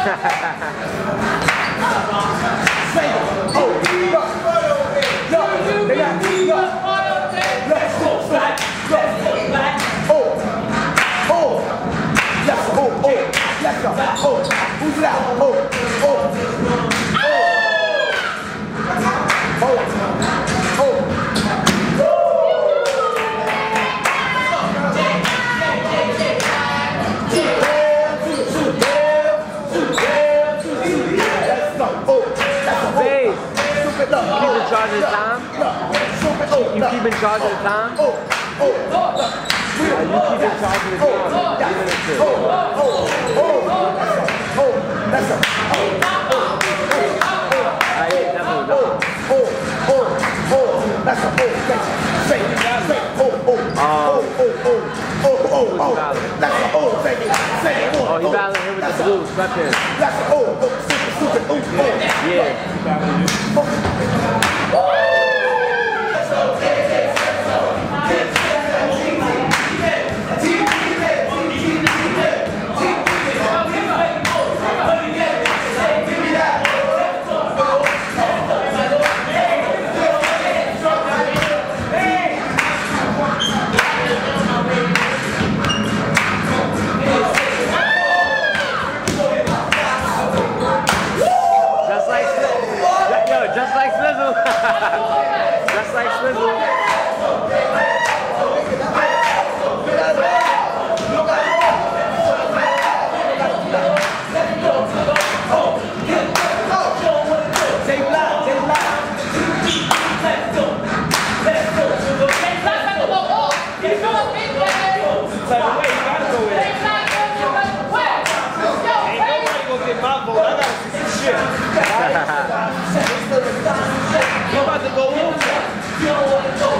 Ha ha ha ha. Charge of the time. You keep in charge of the time. Uh, you keep in charge of the time. Three minutes in. Uh, yeah, definitely, definitely. Oh, That's the old fake. That it works. Oh, he battling him with the blue sweatpants. Yeah. Just like Swizzle. Ain't nobody my Yo,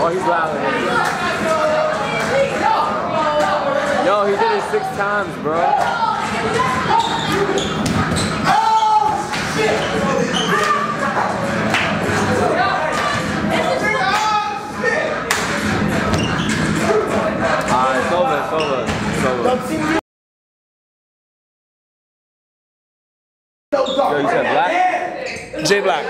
Oh, he's loud. Yo, he did it six times, bro. Oh, shit! J Black.